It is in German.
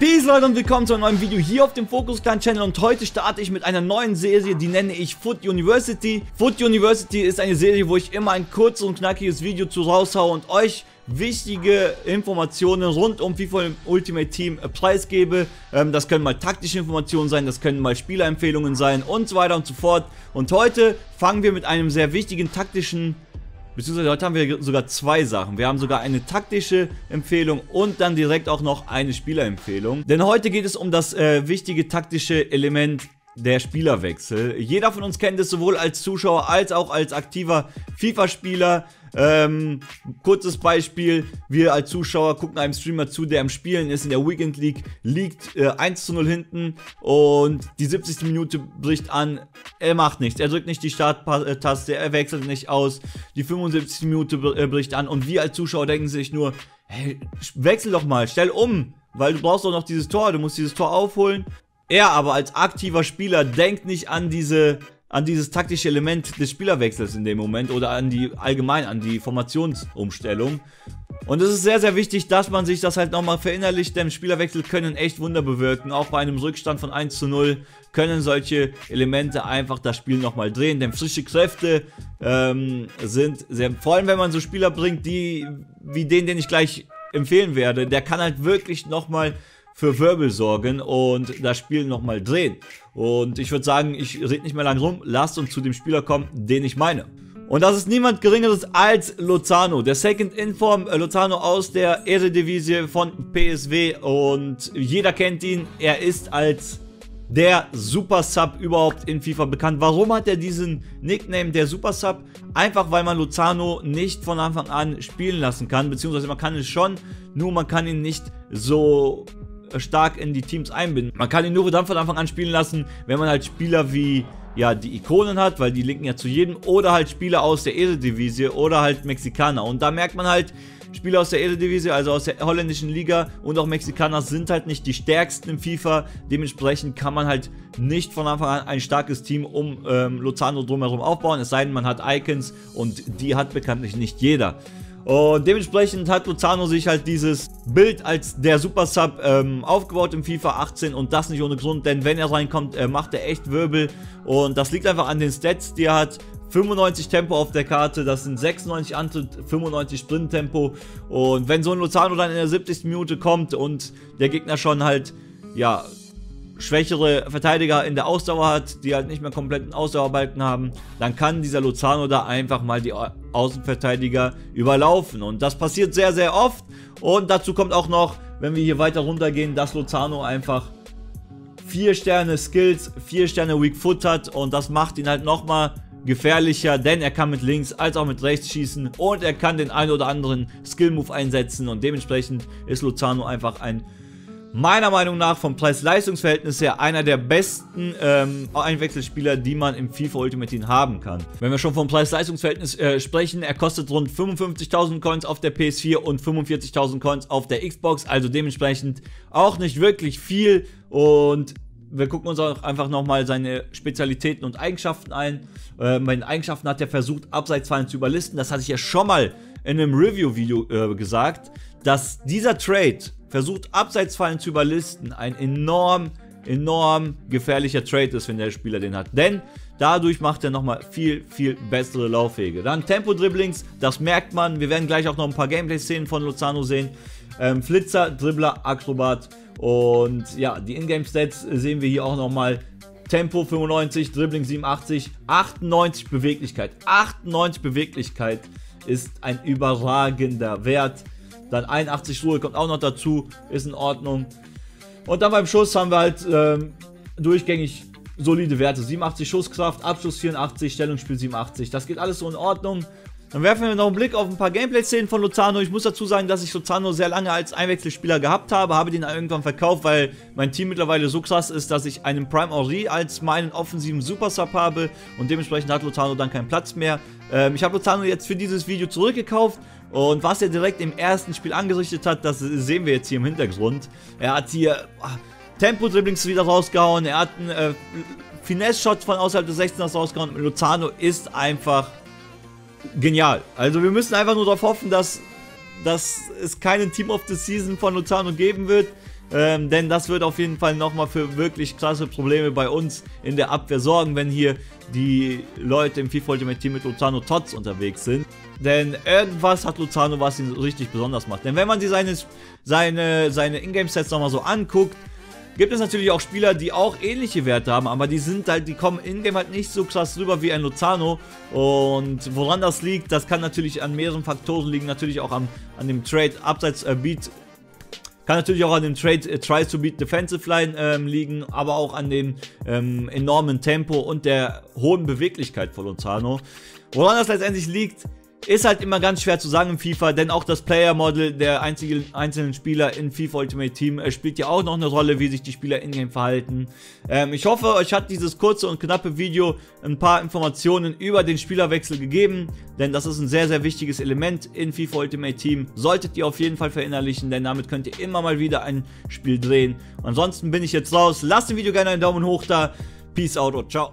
Peace Leute und willkommen zu einem neuen Video hier auf dem Focus Clan Channel und heute starte ich mit einer neuen Serie, die nenne ich Foot University. Foot University ist eine Serie, wo ich immer ein kurzes und knackiges Video zu raushaue und euch wichtige Informationen rund um FIFA Ultimate Team preisgebe. Ähm, das können mal taktische Informationen sein, das können mal Spielerempfehlungen sein und so weiter und so fort. Und heute fangen wir mit einem sehr wichtigen taktischen Beziehungsweise heute haben wir sogar zwei Sachen. Wir haben sogar eine taktische Empfehlung und dann direkt auch noch eine Spielerempfehlung. Denn heute geht es um das äh, wichtige taktische Element der Spielerwechsel. Jeder von uns kennt es sowohl als Zuschauer als auch als aktiver FIFA-Spieler. Ähm, kurzes Beispiel, wir als Zuschauer gucken einem Streamer zu, der am Spielen ist in der Weekend League, liegt äh, 1 zu 0 hinten und die 70. Minute bricht an, er macht nichts, er drückt nicht die Starttaste, er wechselt nicht aus, die 75. Minute äh, bricht an und wir als Zuschauer denken sich nur, hey, wechsel doch mal, stell um, weil du brauchst doch noch dieses Tor, du musst dieses Tor aufholen. Er aber als aktiver Spieler denkt nicht an diese an dieses taktische Element des Spielerwechsels in dem Moment oder an die allgemein an die Formationsumstellung. Und es ist sehr, sehr wichtig, dass man sich das halt nochmal verinnerlicht, denn Spielerwechsel können echt Wunder bewirken. Auch bei einem Rückstand von 1 zu 0 können solche Elemente einfach das Spiel nochmal drehen, denn frische Kräfte ähm, sind sehr, vor allem wenn man so Spieler bringt, die, wie den, den ich gleich empfehlen werde, der kann halt wirklich nochmal für Wirbel sorgen und das Spiel nochmal drehen. Und ich würde sagen, ich rede nicht mehr lange rum, lasst uns zu dem Spieler kommen, den ich meine. Und das ist niemand geringeres als Lozano, der Second Inform äh, Lozano aus der Eredivisie von PSW und jeder kennt ihn, er ist als der Super Sub überhaupt in FIFA bekannt. Warum hat er diesen Nickname der Super Sub? Einfach weil man Lozano nicht von Anfang an spielen lassen kann, beziehungsweise man kann es schon, nur man kann ihn nicht so stark in die Teams einbinden. Man kann ihn nur dann von Anfang an spielen lassen, wenn man halt Spieler wie ja, die Ikonen hat, weil die linken ja zu jedem, oder halt Spieler aus der Eredivisie oder halt Mexikaner. Und da merkt man halt, Spieler aus der Eredivisie, also aus der holländischen Liga und auch Mexikaner sind halt nicht die stärksten im FIFA. Dementsprechend kann man halt nicht von Anfang an ein starkes Team um ähm, Lozano drumherum aufbauen, es sei denn, man hat Icons und die hat bekanntlich nicht jeder. Und dementsprechend hat Luzano sich halt dieses Bild als der Super Sub ähm, aufgebaut im FIFA 18 und das nicht ohne Grund, denn wenn er reinkommt, äh, macht er echt Wirbel und das liegt einfach an den Stats, die er hat. 95 Tempo auf der Karte, das sind 96 Antritt, 95 Sprinttempo und wenn so ein Luzano dann in der 70. Minute kommt und der Gegner schon halt, ja, schwächere Verteidiger in der Ausdauer hat, die halt nicht mehr kompletten Ausdauerbalken haben, dann kann dieser Luzano da einfach mal die Außenverteidiger überlaufen. Und das passiert sehr, sehr oft. Und dazu kommt auch noch, wenn wir hier weiter runtergehen, dass Lozano einfach 4 Sterne Skills, 4 Sterne Weak Foot hat und das macht ihn halt nochmal gefährlicher, denn er kann mit links als auch mit rechts schießen und er kann den einen oder anderen Skill Move einsetzen und dementsprechend ist Lozano einfach ein meiner Meinung nach vom Preis-Leistungs-Verhältnis her einer der besten ähm, Einwechselspieler, die man im FIFA Ultimate Team haben kann. Wenn wir schon vom Preis-Leistungs-Verhältnis äh, sprechen, er kostet rund 55.000 Coins auf der PS4 und 45.000 Coins auf der Xbox, also dementsprechend auch nicht wirklich viel und wir gucken uns auch einfach nochmal seine Spezialitäten und Eigenschaften ein. Äh, bei Eigenschaften hat er versucht, Abseitsfallen zu überlisten. Das hatte ich ja schon mal in einem Review-Video äh, gesagt, dass dieser Trade versucht Abseitsfallen zu überlisten, ein enorm, enorm gefährlicher Trade ist, wenn der Spieler den hat. Denn dadurch macht er nochmal viel, viel bessere Laufwege. Dann Tempo-Dribblings, das merkt man. Wir werden gleich auch noch ein paar Gameplay-Szenen von Lozano sehen. Ähm, Flitzer, Dribbler, Akrobat und ja, die Ingame-Stats sehen wir hier auch nochmal. Tempo 95, Dribbling 87, 98 Beweglichkeit. 98 Beweglichkeit ist ein überragender Wert. Dann 81 Ruhe kommt auch noch dazu, ist in Ordnung. Und dann beim Schuss haben wir halt ähm, durchgängig solide Werte. 87 Schusskraft, Abschluss 84, Stellungsspiel 87. Das geht alles so in Ordnung. Dann werfen wir noch einen Blick auf ein paar Gameplay-Szenen von Lozano. Ich muss dazu sagen, dass ich Lozano sehr lange als Einwechselspieler gehabt habe, habe den irgendwann verkauft, weil mein Team mittlerweile so krass ist, dass ich einen Prime Henri als meinen offensiven Super-Sub habe und dementsprechend hat Lozano dann keinen Platz mehr. Ähm, ich habe Lozano jetzt für dieses Video zurückgekauft und was er direkt im ersten Spiel angerichtet hat, das sehen wir jetzt hier im Hintergrund. Er hat hier ah, Tempo-Dribblings wieder rausgehauen, er hat einen äh, Finesse-Shot von außerhalb des 16ers rausgehauen. Lozano ist einfach genial. Also wir müssen einfach nur darauf hoffen, dass, dass es keinen Team of the Season von Lozano geben wird. ähm, denn das wird auf jeden Fall nochmal für wirklich krasse Probleme bei uns in der Abwehr sorgen, wenn hier die Leute im FIFA Ultimate Team mit Luzano Tots unterwegs sind. Denn irgendwas hat Luzano, was ihn richtig besonders macht. Denn wenn man sich seine, seine, seine Ingame-Sets nochmal so anguckt, gibt es natürlich auch Spieler, die auch ähnliche Werte haben, aber die sind halt, die kommen in-game halt nicht so krass rüber wie ein Lozano. Und woran das liegt, das kann natürlich an mehreren Faktoren liegen, natürlich auch am, an dem Trade abseits äh, Beat. Kann natürlich auch an dem Trade äh, Tries to Beat Defensive Line ähm, liegen, aber auch an dem ähm, enormen Tempo und der hohen Beweglichkeit von Lozano. Woran das letztendlich liegt, ist halt immer ganz schwer zu sagen im FIFA, denn auch das Player-Model der einzigen, einzelnen Spieler in FIFA Ultimate Team äh, spielt ja auch noch eine Rolle, wie sich die Spieler in-game verhalten. Ähm, ich hoffe, euch hat dieses kurze und knappe Video ein paar Informationen über den Spielerwechsel gegeben, denn das ist ein sehr, sehr wichtiges Element in FIFA Ultimate Team. Solltet ihr auf jeden Fall verinnerlichen, denn damit könnt ihr immer mal wieder ein Spiel drehen. Ansonsten bin ich jetzt raus. Lasst dem Video gerne einen Daumen hoch da. Peace out und ciao.